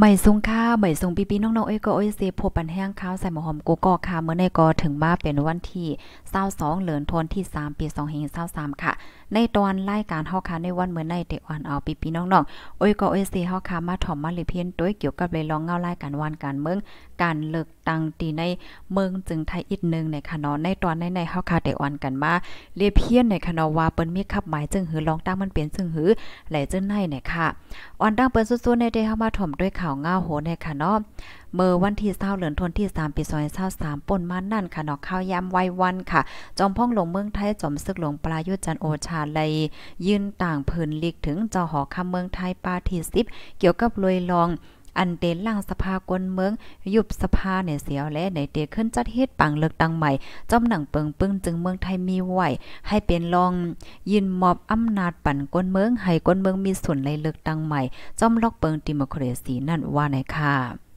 ใหม่สุงค่าใหม่สุงปีปีน้องๆเอ้ยก็อ้อยเซพบปันแห้งข้าวใส่หมอหอมกูก็ค่ะเมื่อในก็ถึงมาเป็นวันที่22เหลือนทนที่ 3 ปี2523ค่ะ ในตอนรายการเฮาค่ะในวันเมื่อในเดอ่อนเอาปีปีน้องๆเอ้ยก็อ้อยเซเฮาค่ะมาถ่อมมาลิเพียนด้วยเกี่ยวกับเลยลองเงารายการวันการเมือง การเลิกตังตีในเมืองจึงไทยอีกนึงในค่ะเนาะในตอนในในเฮาค่ะเด็กอ่อนกันมาเลียเพี้ยนในค่ะเนาะว่าเปิ้นมีขับหมายจึงหือลองตั้งมันเป็นจึงหือไหลจึงในเนี่ยค่ะอ่อนตั้งเปิ้นสู้ๆในเดเฮามาถ่อมด้วยข่าวเงาโหในค่ะเนาะเมื่อวันที่20เหลือนทนที่3ปี2023ป่นมานั่นค่ะเนาะข้าวยามไววันค่ะ จอมพ่องหลวงเมืองไทยจอมศึกหลวงปลายุจันโอชาเลยยืนต่างพื้นลิกถึงเจ้าหอคำเมืองไทยปาที่10เกี่ยวกับรวยลอง อันเตนล่างสภากวนเมือง ยุบสภาเนี่ยเสียวและในเตขึ้นจัดเฮ็ดปังเลือกตั้งใหม่จอมหนังเปิงปึ้งจึงเมืองไทยมีไหวให้เป็นรองยินมอบอำนาจปั่นกวนเมืองให้กวนเมืองมีส่วนในเลือกตั้งใหม่จอมล็อกเปิงดิโมคราซีนั่นว่าไหนค่ะ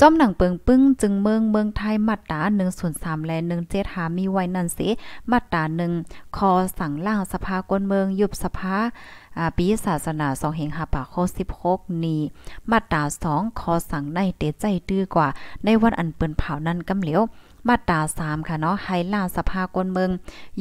จอมหนังเปิงปึ้งจึงเมืองเมืองไทยมาตรา1ส่วน3และ1 7หามีไว้นั่นสิมาตรา1คอสั่งล่างสภากนเมืองยุบสภาปีศาสนา2เหงหาปากข้อ16 นี้ มาตรา2คอสั่งในเตใจตื้อกว่า ในวันอันเปิ้นเผานั้นกำเหลียว มาตรา3ค่ะเนาะให้ล่าสภากนเมือง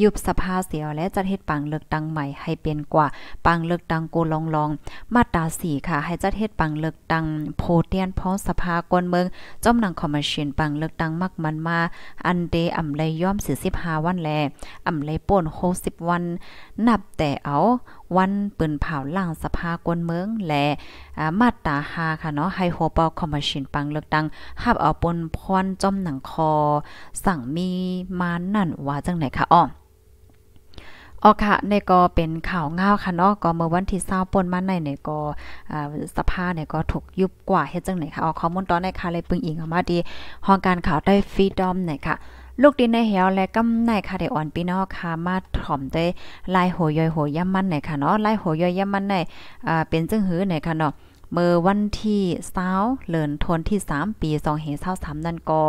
ยุบสภาเสียวและจัดเฮ็ดปังเลือกตั้งใหม่ให้เป็นกว่า ปังเลือกตั้งโกลองลอง มาตรา4ค่ะ ให้จัดเฮ็ดปังเลือกตั้งโพเตียนพ้องสภากนเมืองจอมหนังคอมมิชชั่นปังเลือกตั้งมักมันมา อันเดอำไลย่อม45วันแลอำไลป่น60วัน นับแต่เอาวันปืนเผาล่างสภากวนเมือง และมาตรา5ค่ะเนาะให้โฮปอคอมมิชชั่นปังเลือกตั้งหับเอาปนพรจอมหนังคอ สั่งมีมานั่นว่าจังไหนคะอ้อออค่ะในก็เป็นข่าวง่าวค่ะเนาะก็เมื่อวันที่20ป่นมาในเนี่ยก็สภาเนี่ยก็ถูกยุบกว่าเฮ็ดจังไหนค่ะอ๋อข้อมูลตอนในค่ะเลยปึงอิงออกมาดีห้องการข่าวได้ฟรีดอมเนี่ยค่ะ ลูกดินในเหวและกำในค่ะได้อ่อนพี่น้องค่ะมาถ่อมได้ลายโหยอยโหย่ำมันเนี่ยค่ะเนาะลายโหยอยย่ำมันในอ่าเป็นจึงหือเนี่ยค่ะเนาะเมื่อวันที่20เดือนธันวาคมที่3ปี2523นั่นก็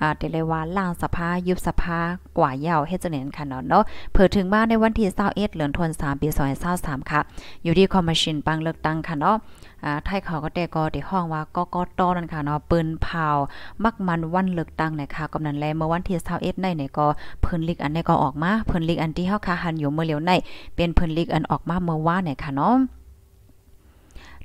อ่าเดเลยว่าล่างสภายุบสภากว่าเยาวเฮ็ดจังได๋ค่ะเนาะเนาะเพิ่ถึงมาในวันที่21เดือนธันวาคมปี2023ค่ะ อยู่ที่คอมมิชชั่นปังเลือกตั้งค่ะเนาะ อ่าไทยเขาก็แต่ก็ได้ห้องว่าก็ก็ตอนั่นค่ะเนาะปืนเผามักมันวันเลือกตั้งนะคะกำนันแลเมื่อวันที่21ในเนี่ยก็เพิ่นลิกอันนี้ก็ออกมาเพิ่นลิกอันที่เฮาคาหันอยู่เมื่อเร็วในเป็นเพิ่นลิกอันออกมาเมื่อวานเนี่ยค่ะเนาะ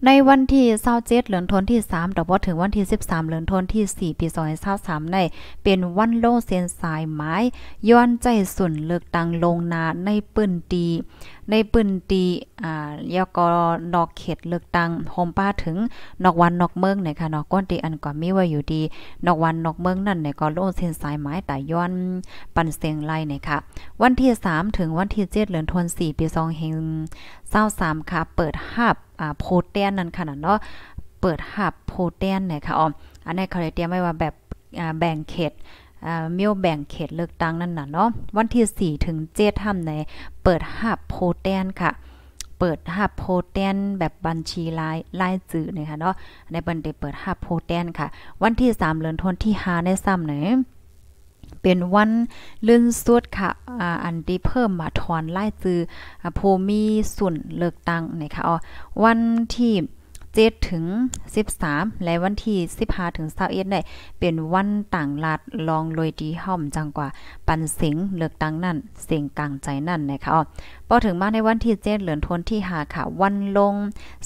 ในวันที่27เดือนธันวาคมที่3ต่อบ่ถึงวันที่ 13เดือนธันวาคมที่4ปี2023ในเป็นวันโลเซนสายไม้ย้อนใจสุนเลือกตั้งลงนาในปื้นตีในปืนตีอ่ายกนอกเขตเลือกตั้งโฮมป้าถึงนอกวันนอกเมืองเนี่ยค่ะเนาะก้นตีอันก็มีไว้อยู่ดี นอกวันนอกเมืองนั่นเนี่ยก็โลเส้นสายไม้แต่ย้อนปันเสียงไล่เนี่ยค่ะวันที่ 3 ถึงวันที่7เดือนธันวาคมปี2เฮง23ค่ะเปิดหับอ่าโพเตียนนั่นค่ะเนาะเปิดหับโพเตียนเนี่ยค่ะอ๋ออันนี้เขาเตรียมไว้ว่าแบบอ่าแบ่งเขต เมียวแบ่งเขตเลือกตั้งนั่นน่ะเนาะวันที่4ถึง7ทำในเปิดหับโพแตนค่ะเปิดหับโพแตนแบบบัญชีรายรายจื่อนะคะเนาะในบันเดเปิดหับโพแตนค่ะ วันที่3เดือนธันวาคมที่5ในซ้ำไหนเป็นวันลื่นสุดค่ะอันที่เพิ่มมาถอนไล่จือภูมีส่วนเลือกตั้งนะคะอ๋อวันที่ 7ถึง 13 และวันที่ 15 ถึง21ได้ เป็นวันต่างลาดลองลอยดีห่อมจังกว่า ปันเสียงเลือกตั้งนั่น เสียงกลางใจนั่นนะคะอ๋อพอถึงมาในวันที่7เดือนธันที่5ค่ะ วันลง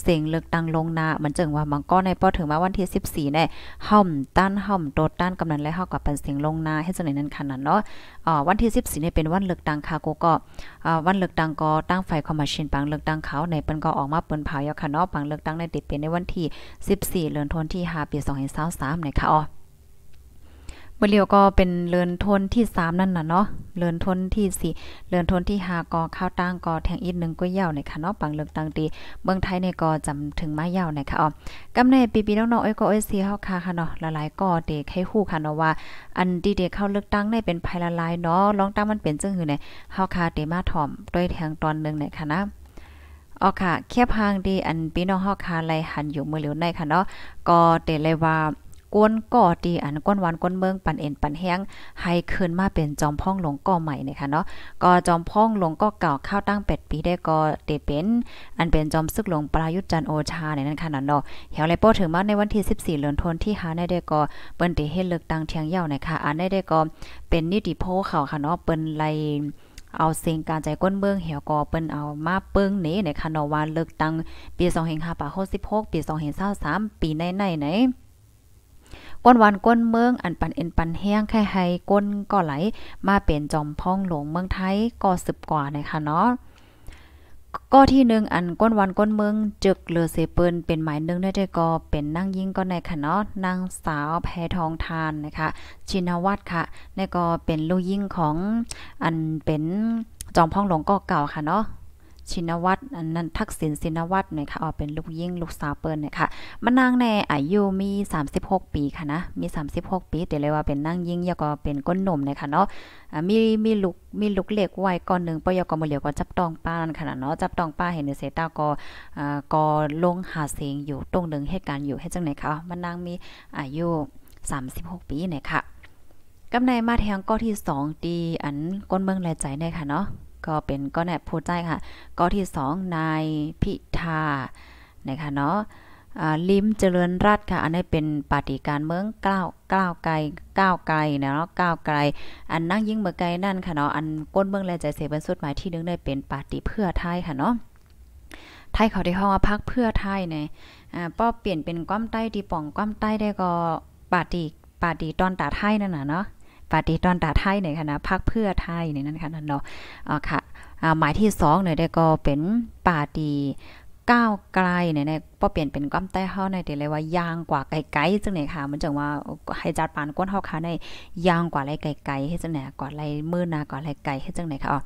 เสียงเลือกตั้งลงนามันจึงว่ามังก็ในพอถึงมาวันที่ 14ได้ห่อมต้านห่อมโดดต้านกำนันและเฮากับปันเสียงลงนาให้จังได๋นั้นขนาดเนาะอ๋อวันที่ 14เนี่ยเป็นวันเลือกตั้งค่ะกูก็อ่าวันเลือกตั้งก็ตั้งไฟคอมมิชชั่นปังเลือกตั้งเขาในเปิ้นก็ออกมาเปิ้นเผายาค่ะเนาะปังเลือกตั้งในติดเป็นในวันที่14เดือนธันวาคมที่5ปี2023นะคะอ๋อเมื่อเลียวก็เป็นเลือนทนที่ 3 นั่นน่ะเนาะ เลือนทนที่ 4 เลือนทนที่5ก็ข้าวตั้งก็แทงอีกหนึ่งก็ยาวในค่ะเนาะปังเลือกตั้งดีเมืองไทยเนี่ยก็จำถึงมายาวในะคะอ๋อกำในปีๆน้องๆอ้อยก็เอ้ยซีเฮาค่ะค่ะเนาะหลายๆก็เด็กให้ฮู้ค่ะเนาะว่า อันดีเด็กเข้าเลือกตั้งได้เป็นภัยละลายเนาะลองตั้งมันเป็นจังหือเนี่ยเฮาค่ะเตมาถ่อมด้วยแทงตอนนึงเนี่ยค่ะนะ อ๋อค่ะแคบหางดีอันพี่น้องเฮาค่ะไลหันอยู่มือเหลียวในค่ะเนาะก็เตเลยว่ากวนก่อตีอันก้นวันก้นเมืองปันเอ็นปันแห้งให้คืนมาเป็นจอมพ่องหลงก่อใหม่นะคะเนาะก็จอมพ่องหลงก็เก่าข้าวตั้ง8ปีได้ก็เตเป็นอันเป็นจอมซึกหลงปรายุทธ์จันโอชาในนั้นค่ะเนาะเหี่ยวเลโป้ถึงมาในวันที่14เดือนธันวาคมที่หาได้ได้ก็เปิ้นติเฮ็ดเลือกตั้งเที่ยงยาวนะคะอันได้ได้ก็เป็นนิติโพเขาค่ะเนาะเปิ้นไล เอาเสียงการใจก้นเมืองเหี่ยวกอเปิ้นเอามาเปิ้งนี้ในคานว่าเลือกตั้งปี2566ปี2 5 2 3ปีในในไหนก้นวันก้นเมืองอันปันเอ็นปันแห้งแค่ให้ก้นก็ไหล มาเป็นจอมพ่องหลวงเมืองไทยก็สืบกว่านะคะเนาะ ก็ที่หนึ่งอันก้นวันก้นเมืองจึกเลือเสเปินเป็นหมายหนึ่งได้แต่ก็เป็นนั่งยิ่งก็ในค่ะเนาะนางสาวแพทองทานนะคะชินวัตรค่ะนี่ก็เป็นลูกยิ่งของอันเป็นจอมพ่องหลวงก็เก่าค่ะเนาะ ชินวัตรนั้นทักษิณสินวัตรเนี่ยค่ะออเป็นลูกยิ่งลูกสาวเปิ้นเนี่ยค่ะมานางในอายุมี 36 ปีค่ะนะมี 36 ปีแต่เลยว่าเป็นนางยิ่งแล้วก็เป็นก้นหนุ่มเนี่ยค่ะเนาะมีมีลูกมีลูกเล็กไว้ก่อนหนึ่งปยกมาเหลียวก็จับตองป้านั่นค่ะเนาะจับตองป้าเห็นเสต้าก็อ่าก็ลงหาเสียงอยู่ตรงนึงเหตุการณ์อยู่ให้จังไหนคะมานางมีอายุ 36 ปีเนี่ยค่ะกำในมาแทงก็ที่2ตีอันก้นเมืองแลใจเนี่ยค่ะเนาะ ก็เป็นก็แนบผู้ใจค่ะ ก็ที่2นายพิธานะคะเนาะลิมเจริญรัตค่ะ อันนี้เป็นปฏิการเมืองก้าวก้าวไกลก้าวไกลเนาะก้าวไกล อันนั่งยิ่งเมื่อไกลนั่นค่ะเนาะอันก้นเมืองแลใจเสบันสุดหมายที่นึงได้เป็นปฏิเพื่อไทยค่ะเนาะไทยเขาได้ห้องว่าพักเพื่อไทยเนี่ยอ่าป้อเปลี่ยนเป็นก้อมใต้ดีป่องก้อมใต้ได้ก็ปฏิปฏิตอนตาไทยนั่นน่ะเนาะ ปฏิตอนตาไทยในคณะพักเพื่อไทยในนั้นค่ะนั่นเนาะอ่าค่ะอ่าหมายที่2เนี่ยได้ก็เป็นปาดีก้าวไกลเนี่ยเนี่ยพอเปลี่ยนเป็นก้อมใต้เฮาในเดเลยว่ายางกว่าไกลๆจังไหนค่ะ มันจังว่าให้จัดปานก้นเฮาค่ะในยางกว่าไรไกลๆให้จังไหนกว่าไรมือหนากว่าไรไกลให้จังไหนค่ะอ๋อ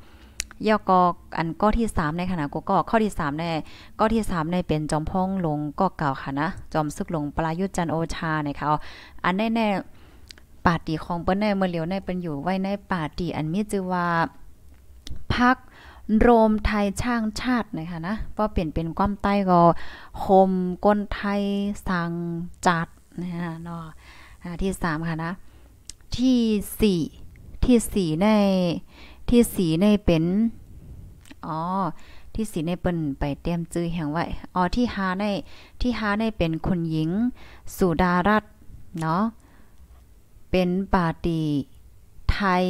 ยอกออันก้อที่3ในขณะกูก็ข้อที่3แน่ก้อที่3ในเป็นจอมพงลงก็เก่าค่ะนะ จอมซึกลงปรายุทธจันโอชาเนี่ยค่ะอันแน่ๆ ปาตีของเปิ้นในเมื่อเหลียวในเป็นอยู่ไว้ในปาตีอันมีชื่อว่าพักโรมไทยช่างชาตินะคะนะว่าเปลี่ยนเป็นความใต้ก็โฮมก้นไทยสังจัดนะฮะเนาะที่สามค่ะนะ ที่สี่ที่สี่ในที่สี่ในเป็นอ๋อที่สีในเปิ้นไปเตรียมจื้อแห่งไว้ อ๋อที่หาในที่หาในเป็นคุณหญิง สุดารัตน์เนาะ เป็นปาตีไทย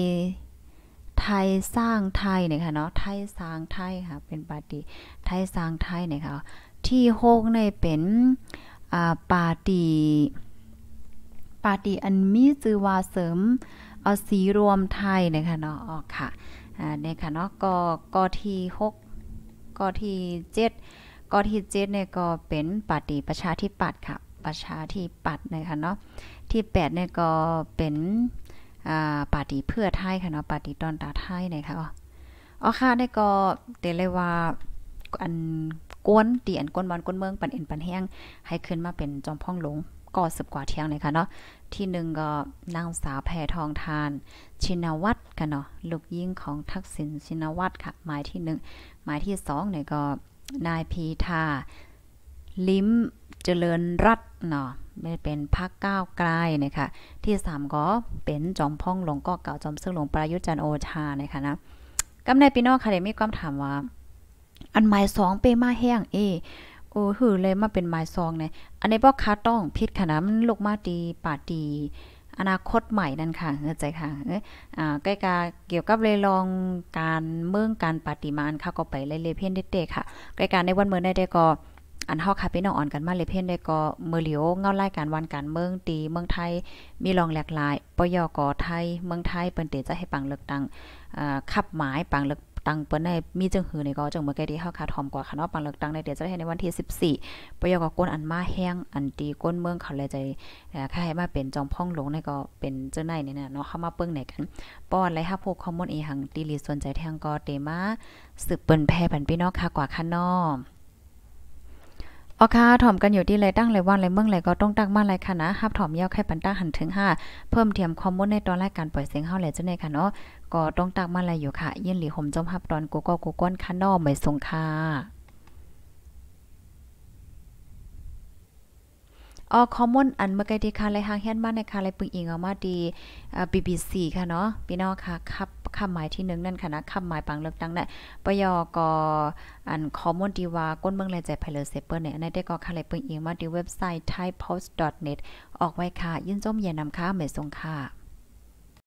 ไทยสร้างไทยเนี่ยค่ะเนาะไทยสร้างไทยค่ะเป็นปาร์ตี้ไทยสร้างไทยเนี่ยค่ะที่โฮกในเป็นอ่าปาร์ตี้ปาร์ตี้อันมีชื่อว่าเสริมเอาสีรวมไทยเนะคะเนาะอ๋อค่ะอ่าเนี่ยค่ะเนาะก็ก็ที่6ก็ที่7ก็ที่7เนี่ยก็เป็นปาร์ตี้ประชาธิปัตย์ค่ะ ประชาธิปัตย์นะคะเนาะที่8เนี่ยก็เป็นอ่าปาร์ตี้เพื่อไทยค่ะเนาะปาร์ตี้ตอนตาไทยนะคะอ๋อค่ะได้ก็เตเลยว่าอันก้นตีอันก้นวันก้นเมืองปันเอ็นปันแห้งให้ขึ้นมาเป็นจอมพ่องหลงก็สิบกว่าเที่ยงเลยค่ะเนาะที่หนึ่งก็นางสาวแพทองทาน ชินวัตรกันเนาะลูกยิ่งของทักษิณชินวัตรค่ะหมายที่หนึ่งหมายที่สองเนี่ยก็นายพีทา ลิ้มเจริญรัตเนาะไม่เป็นพักก้าวไกลนะคะที่สามก็เป็นจอมพ่องหลวงก็เก่าจอมซึ่งหลวงประยุทธ์จันโอชานะคะนะกำในพี่น้องค่ะเดมีความถามว่า อันหมายสองเปมาแห้งเอโอ้หือเลยมาเป็นหมายซองเนี่ยอันนี้บ่ค้าต้องพิษขนาดมันลูกมาดีปาดีอนาคตใหม่นั่นค่ะเข้าใจค่ะเอ้อ่าใกล้กาเกี่ยวกับเลยลองการเมืองการปฏิมาณค่ะก็ไปเลยเลยเพี้ยนเด็กๆค่ะใกล้การในวันเมื่อได้ก็ อันเฮาค่ะพี่น้องอ่อนกันมาเลยเพ่นได้ก็เมื่อเหลียวเงารายการวันการเมืองตีเมืองไทยมีรองหลากหลายปยกไทยเมืองไทยเปิ้นเตจะให้ปังเลือกตั้งขับหมายปังเลือกตั้งเปิ้นได้มีจังหือในก็จังเมื่อกี้ที่เฮาค่ะทอมกว่าค่ะเนาะปังเลือกตั้งในเดี๋ยวจะให้ในวันที่14ปยกก้นอันมาแห้งอันตีก้นเมืองเขาเลยใจค่ให้มาเป็นจองพ่องหลงในก็เป็นเจ้าในนี่นะเนาะเข้ามาเปิ้งไหนกันป้อนไรฮับพวกข้อมูลอีหังตีลีสนใจแทงก็เตมาสืบเปิ้นแพ่ปันพี่น้องค่ะกว่าค่ะเนาะ ออค่ะถ่อมกันอยู่ที่ไรตั้งไรว่านไรเมืองไรก็ต้องตั้งมาไรค่ะนะฮับถ่อมยาวแค่ปันตั้งหันถึง5เพิ่มเทียมคอมมูนในตอนรายการปล่อยเสียงเฮาแหละจ้าในค่ะเนาะก็ต้องตั้งมาไรอยู่ค่ะ ยินหลีห่มจมฮับตอนกูก็กูก้นค่ะนอไม่สงค่ะอ๋อคอมมอนอันเมื่อกี้ที่ค่ะเลยหางแฮนมาในค่ะเลยปึงอิงเอามาดีอ่า BBC ค่ะเนาะพี่น้องค่ะครับ คำหมายที่หนึ่งนั่นค่ะนะคำหมายปังเลือกตั้งน่นปยกอันคอมมอนดีว่าก้นเมืองแลใจไพเลเซเปอร์เนี่ยในได้ก็ค่ะเลยปึงเองมาที่เว็บไซต์ thaipost.net ออกไว้ค่ะ ยื่นจมเย็นนำค่ะเมสงค่ะ